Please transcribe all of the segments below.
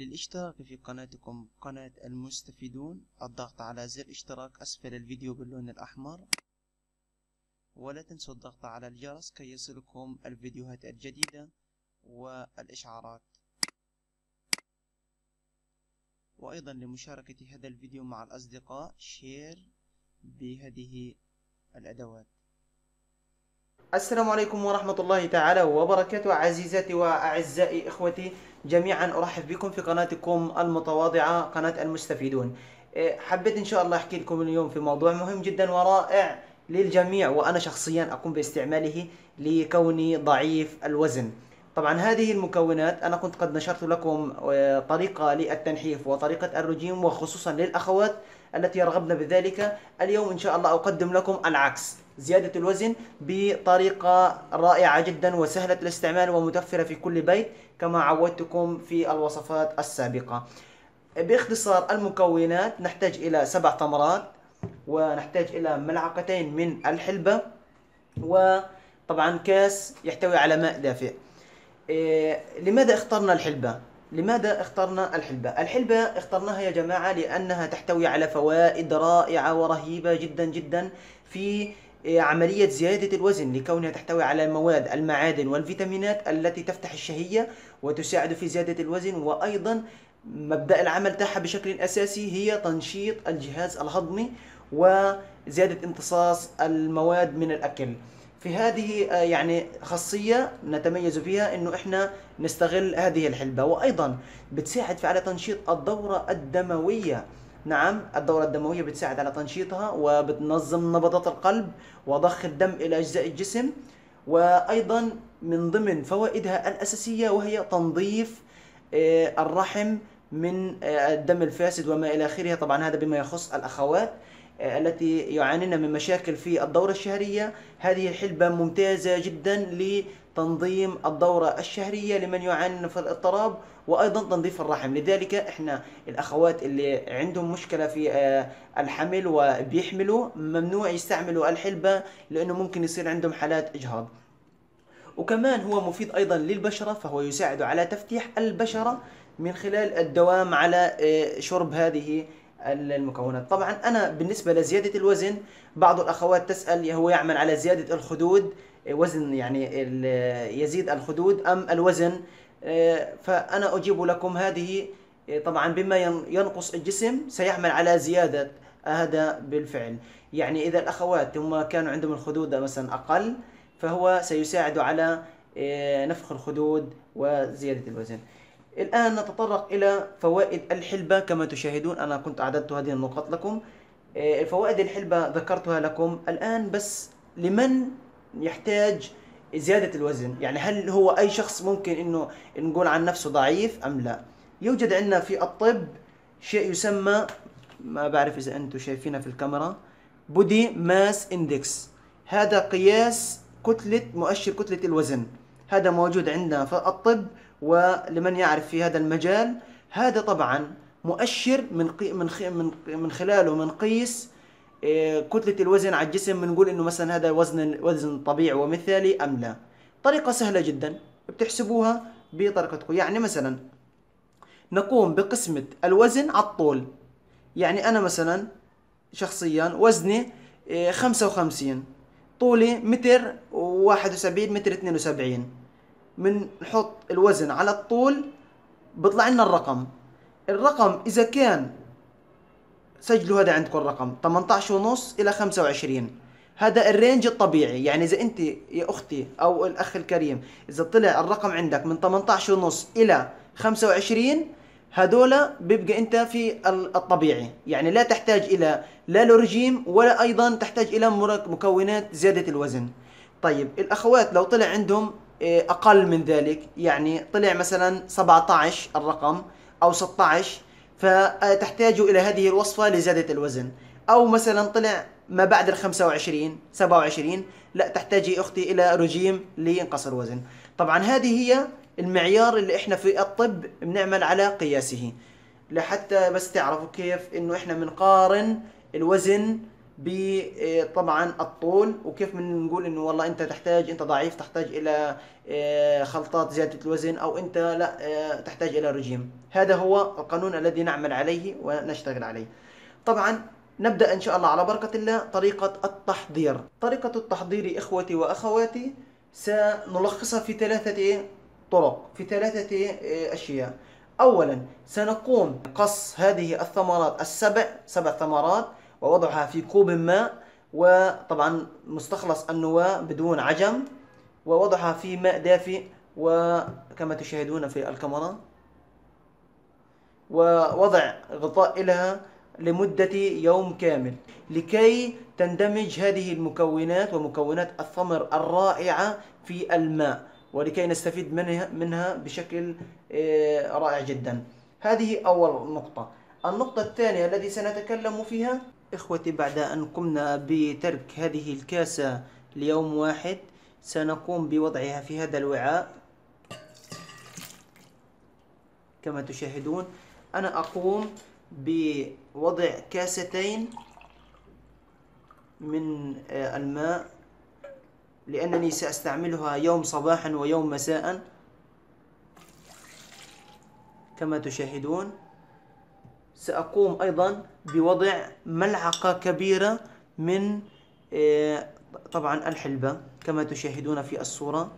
للاشتراك في قناتكم قناة المستفيدون. الضغط على زر اشتراك أسفل الفيديو باللون الأحمر. ولا تنسوا الضغط على الجرس كي يصلكم الفيديوهات الجديدة والإشعارات. وأيضا لمشاركة هذا الفيديو مع الأصدقاء شير بهذه الأدوات. السلام عليكم ورحمة الله تعالى وبركاته عزيزاتي وأعزائي إخوتي. جميعا أرحب بكم في قناتكم المتواضعة قناة المستفيدون. إيه، حبيت إن شاء الله أحكي لكم اليوم في موضوع مهم جدا ورائع للجميع وأنا شخصيا أقوم باستعماله لكوني ضعيف الوزن. طبعا هذه المكونات أنا كنت قد نشرت لكم آه، طريقة للتنحيف وطريقة الرجيم وخصوصا للأخوات التي يرغبن بذلك. اليوم إن شاء الله أقدم لكم العكس. زيادة الوزن بطريقة رائعة جدا وسهلة الاستعمال ومتوفرة في كل بيت كما عودتكم في الوصفات السابقة باختصار المكونات نحتاج إلى سبع تمرات ونحتاج إلى ملعقتين من الحلبة وطبعا كاس يحتوي على ماء دافئ إيه لماذا اخترنا الحلبة؟ لماذا اخترنا الحلبة؟ الحلبة اخترناها يا جماعة لأنها تحتوي على فوائد رائعة ورهيبة جدا جدا في عملية زيادة الوزن لكونها تحتوي على المواد المعادن والفيتامينات التي تفتح الشهية وتساعد في زيادة الوزن وأيضا مبدأ العمل تاعها بشكل أساسي هي تنشيط الجهاز الهضمي وزيادة امتصاص المواد من الأكل. في هذه آه، يعني خاصية نتميز فيها إنه إحنا نستغل هذه الحلبة. وأيضا بتساعد في على تنشيط الدورة الدموية. نعم الدورة الدموية بتساعد على تنشيطها وبتنظم نبضات القلب وضخ الدم إلى أجزاء الجسم. وأيضا من ضمن فوائدها الأساسية وهي تنظيف آه، الرحم من آه، الدم الفاسد وما إلى آخره. طبعا هذا بما يخص الأخوات. التي يعانين من مشاكل في الدورة الشهرية. هذه الحلبة ممتازة جدا لتنظيم الدورة الشهرية لمن يعاني من الاضطراب وأيضا تنظيف الرحم. لذلك إحنا الأخوات اللي عندهم مشكلة في آه، الحمل وبيحملوا ممنوع يستعملوا الحلبة لأنه ممكن يصير عندهم حالات إجهاض. وكمان هو مفيد أيضا للبشرة فهو يساعد على تفتيح البشرة من خلال الدوام على آه، شرب هذه المكونات. طبعا أنا بالنسبة لزيادة الوزن بعض الأخوات تسأل هو يعمل على زيادة الخدود وزن يعني يزيد الخدود أم الوزن؟ فأنا أجيب لكم هذه طبعا بما ينقص الجسم سيعمل على زيادة هذا بالفعل. يعني إذا الأخوات هم كانوا عندهم الخدود مثلا أقل فهو سيساعد على نفخ الخدود وزيادة الوزن. الآن نتطرق إلى فوائد الحلبة كما تشاهدون أنا كنت أعددت هذه النقاط لكم. آه، الفوائد الحلبة ذكرتها لكم. الآن بس لمن يحتاج زيادة الوزن؟ يعني هل هو أي شخص ممكن أنه نقول عن نفسه ضعيف أم لا؟ يوجد عندنا في الطب شيء يسمى ما بعرف إذا أنتم شايفينها في الكاميرا بودي ماس إندكس. هذا قياس كتلة مؤشر كتلة الوزن. هذا موجود عندنا في الطب. ولمن يعرف في هذا المجال هذا طبعا مؤشر من من من من خلاله بنقيس آه، كتلة الوزن على الجسم بنقول إنه مثلا هذا وزن وزن طبيعي ومثالي أم لا. طريقة سهلة جدا بتحسبوها بطريقتكم يعني مثلا نقوم بقسمة الوزن على الطول. يعني أنا مثلا شخصيا وزني آه، خمسة وخمسين طولي متر واحد وسبعين متر اثنين وسبعين. بنحط الوزن على الطول بيطلع لنا الرقم. الرقم إذا كان سجلوا هذا عندكم الرقم 18 ونص إلى 25 هذا الرينج الطبيعي يعني إذا أنت يا أختي أو الأخ الكريم إذا طلع الرقم عندك من 18 ونص إلى 25 هذولا بيبقى أنت في الطبيعي. يعني لا تحتاج إلى لا رجيم ولا أيضا تحتاج إلى مكونات زيادة الوزن. طيب الأخوات لو طلع عندهم أقل من ذلك. يعني طلع مثلا 17 الرقم أو 16 فتحتاج إلى هذه الوصفة لزيادة الوزن. أو مثلا طلع ما بعد ال 25 27 لا تحتاجي أختي إلى رجيم لينقص الوزن. طبعا هذه هي المعيار اللي إحنا في الطب بنعمل على قياسه. لحتى بس تعرفوا كيف إنه إحنا بنقارن الوزن طبعا الطول وكيف بنقول إنه والله أنت تحتاج أنت ضعيف تحتاج إلى آه، خلطات زيادة الوزن أو أنت لا آه، تحتاج إلى رجيم. هذا هو القانون الذي نعمل عليه ونشتغل عليه. طبعا نبدأ إن شاء الله على بركة الله طريقة التحضير. طريقة التحضير إخوتي وأخواتي سنلخصها في ثلاثة طرق في ثلاثة آه، أشياء. أولا سنقوم بقص هذه الثمرات السبع سبع ثمرات ووضعها في كوب ماء وطبعا مستخلص النواة بدون عجم ووضعها في ماء دافئ وكما تشاهدون في الكاميرا. ووضع غطاء لها لمدة يوم كامل لكي تندمج هذه المكونات ومكونات الثمر الرائعة في الماء ولكي نستفيد منها, منها بشكل آه، رائع جدا. هذه أول نقطة. النقطة الثانية التي سنتكلم فيها إخوتي بعد أن قمنا بترك هذه الكاسة ليوم واحد سنقوم بوضعها في هذا الوعاء. كما تشاهدون أنا أقوم بوضع كاستين من آه، الماء لأنني سأستعملها يوم صباحا ويوم مساء. كما تشاهدون سأقوم أيضا بوضع ملعقة كبيرة من آه، طبعا الحلبة كما تشاهدون في الصورة.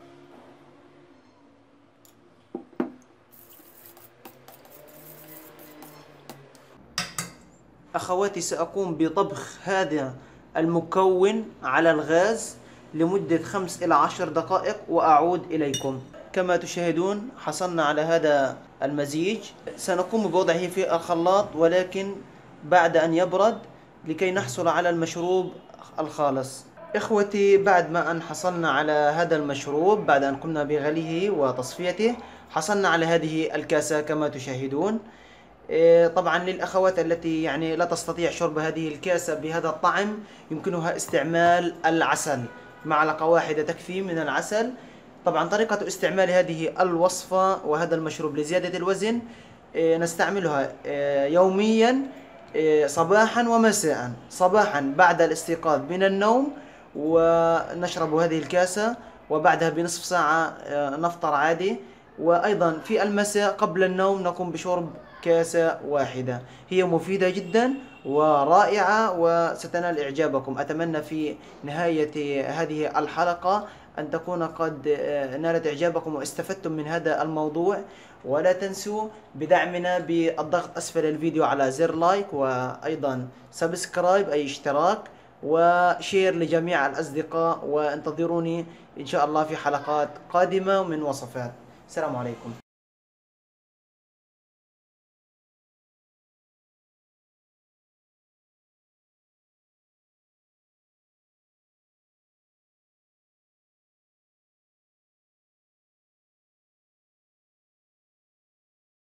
أخواتي سأقوم بطبخ هذا المكون على الغاز لمدة خمس إلى عشر دقائق وأعود إليكم. كما تشاهدون حصلنا على هذا المزيج. سنقوم بوضعه في الخلاط ولكن بعد أن يبرد لكي نحصل على المشروب الخالص. إخوتي بعد ما أن حصلنا على هذا المشروب بعد أن قمنا بغليه وتصفيته حصلنا على هذه الكاسة كما تشاهدون. إيه، طبعا للأخوات التي يعني لا تستطيع شرب هذه الكاسة بهذا الطعم يمكنها استعمال العسل. معلقة واحدة تكفي من العسل. طبعا طريقة استعمال هذه الوصفة وهذا المشروب لزيادة الوزن إيه، نستعملها إيه، يوميا صباحا ومساء. صباحا بعد الاستيقاظ من النوم ونشرب هذه الكاسة وبعدها بنصف ساعة نفطر عادي. وأيضا في المساء قبل النوم نقوم بشرب كاسة واحدة. هي مفيدة جدا ورائعة وستنال إعجابكم. أتمنى في نهاية هذه الحلقة أن تكون قد آه، نالت إعجابكم واستفدتم من هذا الموضوع. ولا تنسوا بدعمنا بالضغط أسفل الفيديو على زر like وأيضا subscribe أي اشتراك و share لجميع الأصدقاء. وانتظروني إن شاء الله في حلقات قادمة من وصفات. السلام عليكم.